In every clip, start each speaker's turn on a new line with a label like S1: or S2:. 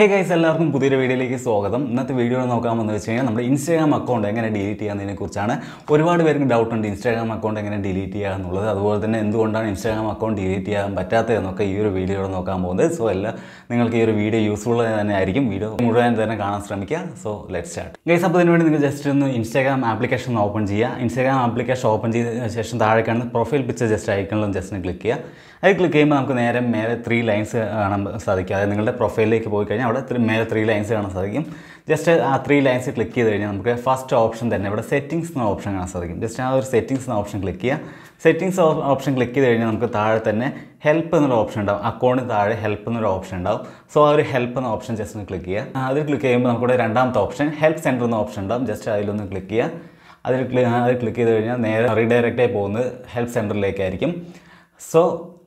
S1: Hey guys എല്ലാവർക്കും പുതിയൊരു വീഡിയോയിലേക്ക് സ്വാഗതം. ഇന്നത്തെ വീഡിയോ നോക്കാമെന്ന് വെച്ച് കഴിഞ്ഞാൽ നമ്മുടെ ഇൻസ്റ്റാഗ്രാം അക്കൗണ്ട് എങ്ങനെ ഡിലീറ്റ് ചെയ്യാമെന്നതിനെ കുറിച്ചാണ് ഒരുപാട് പേർക്ക് ഡൗട്ട് ഉണ്ട് ഇൻസ്റ്റാഗ്രാം അക്കൗണ്ട് എങ്ങനെ ഡിലീറ്റ് ചെയ്യുക എന്നുള്ളത്. അതുപോലെ തന്നെ എന്തുകൊണ്ടാണ് ഇൻസ്റ്റാഗ്രാം അക്കൗണ്ട് ഡിലീറ്റ് ചെയ്യാൻ പറ്റാത്തതെന്നൊക്കെ ഈ ഒരു വീഡിയോയിൽ നോക്കാൻ പോകുന്നത്. സോ എല്ലാം നിങ്ങൾക്ക് ഈ ഒരു വീഡിയോ യൂസ്ഫുൾ തന്നെ ആയിരിക്കും. വീഡിയോ മുഴുവൻ തന്നെ കാണാൻ ശ്രമിക്കുക. സോ ലെറ്റ് സ്റ്റാർട്ട് ഗൈസ് അപ്പോൾ അതിനുവേണ്ടി നിങ്ങൾ ജസ്റ്റ് ഒന്ന് ഇൻസ്റ്റാഗ്രാം ആപ്ലിക്കേഷൻ ഒന്ന് ഓപ്പൺ ചെയ്യുക. ഇൻസ്റ്റാഗ്രാം ആപ്ലിക്കേഷൻ ഓപ്പൺ ചെയ്ത ശേഷം താഴെ കാണുന്ന പ്രൊഫൈൽ പിക്ചർ ജസ്റ്റ് ഐക്കണിലും ജസ്റ്റ് ഒന്ന് ക്ലിക്ക് ചെയ്യുക. അത് ക്ലിക്ക് ചെയ്യുമ്പോൾ നമുക്ക് നേരെ മേലെ ത്രീ ലൈൻസ് കാണാൻ സാധിക്കും. അതായത് നിങ്ങളുടെ പ്രൊഫൈലിലേക്ക് പോയി കഴിഞ്ഞാൽ അവിടെ മേലെ ത്രീ ലൈൻസ് കാണാൻ സാധിക്കും. ജസ്റ്റ് ആ ത്രീ ലൈൻസ് ക്ലിക്ക് ചെയ്ത് കഴിഞ്ഞാൽ നമുക്ക് ഫസ്റ്റ് ഓപ്ഷൻ തന്നെ ഇവിടെ സെറ്റിംഗ്സ് എന്ന ഓപ്ഷൻ കാണാൻ സാധിക്കും. ജസ്റ്റ് ആ ഒരു സെറ്റിംഗ്സ് എന്ന ഓപ്ഷൻ ക്ലിക്ക് ചെയ്യുക. സെറ്റിംഗ്സ് ഓപ്ഷൻ ക്ലിക്ക് ചെയ്ത് കഴിഞ്ഞാൽ നമുക്ക് താഴെ തന്നെ ഹെൽപ്പ് എന്നൊരു ഓപ്ഷൻ ഉണ്ടാവും. അക്കൗണ്ടിന് താഴെ ഹെൽപ്പ് എന്നൊരു ഓപ്ഷൻ ഉണ്ടാവും. സോ ആ ഒരു ഹെൽപ്പ് എന്ന ഓപ്ഷൻ ജസ്റ്റ് ഒന്ന് ക്ലിക്ക് ചെയ്യുക. അതിൽ ക്ലിക്ക് ചെയ്യുമ്പോൾ നമുക്കിവിടെ രണ്ടാമത്തെ ഓപ്ഷൻ ഹെൽപ്പ് സെന്റർ എന്ന ഓപ്ഷൻ ഉണ്ടാവും. ജസ്റ്റ് അതിലൊന്ന് ക്ലിക്ക് ചെയ്യുക. അതിൽ ക്ലിക്ക് അതിൽ ക്ലിക്ക് ചെയ്ത് കഴിഞ്ഞാൽ നേരെ റീഡയറക്റ്റായി പോകുന്നത് ഹെൽപ്പ് സെന്ററിലേക്കായിരിക്കും സോ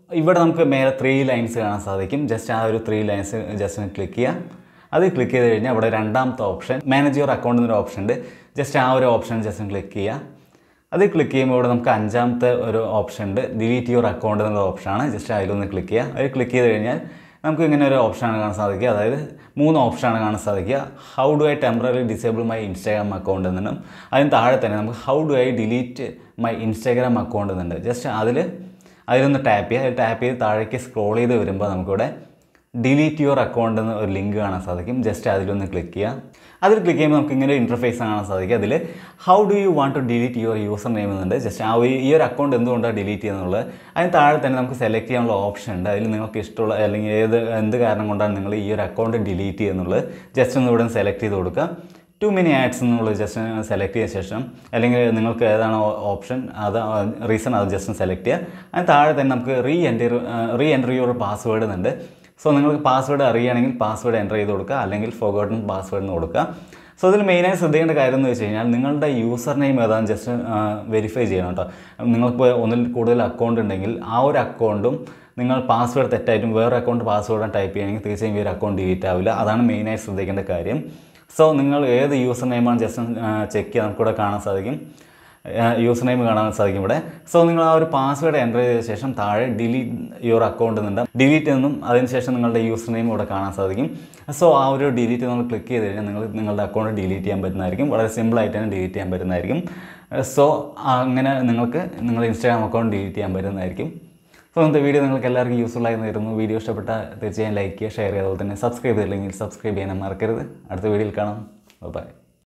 S1: ഇവിടെ നമുക്ക് മേലെ ത്രീ ലൈൻസ് കാണാൻ സാധിക്കും. ജസ്റ്റ് ആ ഒരു ത്രീ ലൈൻസ് ജസ്റ്റ് ഒന്ന് ക്ലിക്ക് ചെയ്യുക അത് ക്ലിക്ക് ചെയ്ത് കഴിഞ്ഞാൽ അവിടെ രണ്ടാമത്തെ ഓപ്ഷൻ മാനേജ് യുവർ അക്കൗണ്ട് എന്നൊരു ഓപ്ഷൻ ഉണ്ട്. ജസ്റ്റ് ആ ഒരു ഓപ്ഷൻ ജസ്റ്റ് ഒന്ന് ക്ലിക്ക് ചെയ്യുക അത് ക്ലിക്ക് ചെയ്യുമ്പോൾ ഇവിടെ നമുക്ക് അഞ്ചാമത്തെ ഒരു ഓപ്ഷൻ ഉണ്ട്. ഡിലീറ്റ് യുവർ അക്കൗണ്ട് എന്നുള്ള ഓപ്ഷനാണ് ജസ്റ്റ് അതിലൊന്ന് ക്ലിക്ക് ചെയ്യുക അത് ക്ലിക്ക് ചെയ്ത് കഴിഞ്ഞാൽ നമുക്ക് ഇങ്ങനെ ഒരു ഓപ്ഷനാണ് കാണാൻ സാധിക്കുക. അതായത് മൂന്ന് ഓപ്ഷനാണ് കാണാൻ സാധിക്കുക. How do I temporary disable my Instagram account എന്നും അതിന് താഴെ തന്നെ നമുക്ക് how do I delete my Instagram account എന്നുണ്ട്. ജസ്റ്റ് അതിൽ അതിലൊന്ന് ടാപ്പ് ചെയ്യുക അത് ടാപ്പ് ചെയ്ത് താഴേക്ക് സ്ക്രോൾ ചെയ്ത് വരുമ്പോൾ നമുക്കിവിടെ ഡിലീറ്റ് യുവർ അക്കൗണ്ട് എന്ന ഒരു ലിങ്ക് കാണാൻ സാധിക്കും. ജസ്റ്റ് അതിലൊന്ന് ക്ലിക്ക് ചെയ്യുക അതിൽ ക്ലിക്ക് ചെയ്യുമ്പോൾ നമുക്ക് ഇങ്ങനെ ഇന്റർഫേസ് കാണാൻ സാധിക്കും അതിൽ how do you want to delete your user name എന്നുണ്ട്. ജസ്റ്റ് ആ ഈ ഒരു അക്കൗണ്ട് എന്തുകൊണ്ടാണ് ഡിലീറ്റ് ചെയ്യുന്നുള്ളത് അതിന് താഴെ തന്നെ നമുക്ക് സെലക്ട് ചെയ്യാനുള്ള ഓപ്ഷൻ ഉണ്ട്. അതിൽ നിങ്ങൾക്ക് ഇഷ്ടമുള്ള അല്ലെങ്കിൽ ഏത് എന്ത് കാരണം കൊണ്ടാണ് നിങ്ങൾ ഈ ഒരു അക്കൗണ്ട് ഡിലീറ്റ് ചെയ്യുന്നുള്ളത് ജസ്റ്റ് ഒന്ന് ഇവിടെ സെലക്ട് ചെയ്ത് കൊടുക്കുക. ടു മെനി ആഡ്സ് എന്നുള്ള ജസ്റ്റ് സെലക്ട് ചെയ്ത ശേഷം അല്ലെങ്കിൽ നിങ്ങൾക്ക് ഏതാണ് ഓപ്ഷൻ അത് റീസൺ അത് ജസ്റ്റ് സെലക്ട് ചെയ്യുക. അതിന് താഴെ തന്നെ നമുക്ക് reenter reenter your password എന്നുണ്ട് സോ നിങ്ങൾക്ക് പാസ്വേഡ് അറിയുകയാണെങ്കിൽ പാസ്വേഡ് എന്റർ ചെയ്ത് കൊടുക്കുക അല്ലെങ്കിൽ ഫോഗോട്ടൺ പാസ്വേഡ് എന്ന് കൊടുക്കുക. സോ അതിൽ മെയിനായി ശ്രദ്ധിക്കേണ്ട കാര്യം എന്ന് വെച്ച് കഴിഞ്ഞാൽ നിങ്ങളുടെ യൂസർ നെയിം ഏതാണെന്ന് ജസ്റ്റ് വെരിഫൈ ചെയ്യണം കേട്ടോ. നിങ്ങൾക്ക് ഒന്നിൽ കൂടുതൽ അക്കൗണ്ട് ഉണ്ടെങ്കിൽ ആ ഒരു അക്കൗണ്ടും നിങ്ങൾ പാസ്വേഡ് തെറ്റായിട്ടും വേറെ അക്കൗണ്ട് പാസ്വേഡ് ടൈപ്പ് ചെയ്യണമെങ്കിൽ തീർച്ചയായും ഈ ഒരു അക്കൗണ്ട് ഡിലീറ്റ് ആവില്ല. അതാണ് മെയിനായി ശ്രദ്ധിക്കേണ്ട കാര്യം. സോ നിങ്ങൾ ഏത് യൂസർ നെയിമാണ് ജസ്റ്റ് ചെക്ക് ചെയ്യാൻ നമുക്കിവിടെ കാണാൻ സാധിക്കും. യൂസർ നെയിം കാണാൻ സാധിക്കും ഇവിടെ. സോ നിങ്ങൾ ആ ഒരു പാസ്വേഡ് എന്റർ ചെയ്ത ശേഷം താഴെ ഡിലീറ്റ് യുവർ അക്കൗണ്ട് എന്നുണ്ട് ഡിലീറ്റ് എന്നും അതിനുശേഷം നിങ്ങളുടെ യൂസർ നെയിം ഇവിടെ കാണാൻ സാധിക്കും. സോ ആ ഒരു ഡിലീറ്റ് നമ്മൾ ക്ലിക്ക് ചെയ്ത് കഴിഞ്ഞാൽ നിങ്ങൾ നിങ്ങളുടെ അക്കൗണ്ട് ഡിലീറ്റ് ചെയ്യാൻ പറ്റുന്നതായിരിക്കും. വളരെ സിമ്പിളായിട്ട് തന്നെ ഡിലീറ്റ് ചെയ്യാൻ പറ്റുന്നതായിരിക്കും. സോ അങ്ങനെ നിങ്ങൾക്ക് നിങ്ങളുടെ ഇൻസ്റ്റാഗ്രാം അക്കൗണ്ട് ഡിലീറ്റ് ചെയ്യാൻ പറ്റുന്നതായിരിക്കും. സോ ഇന്നത്തെ വീഡിയോ നിങ്ങൾക്ക് എല്ലാവർക്കും യൂസ്ഫുൾ ആയിരുന്നു വീഡിയോ ഇഷ്ടപ്പെട്ട തീർച്ചയായും ലൈക്ക് ചെയ്യുക ഷെയർ ചെയ്യുക അതുപോലെ തന്നെ സബ്സ്ക്രൈബ് ചെയ്തില്ലെങ്കിൽ സബ്സ്ക്രൈബ് ചെയ്യാൻ മറക്കരുത്. അടുത്ത വീഡിയോയിൽ കാണാം. ബൈ